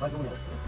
가족이 없.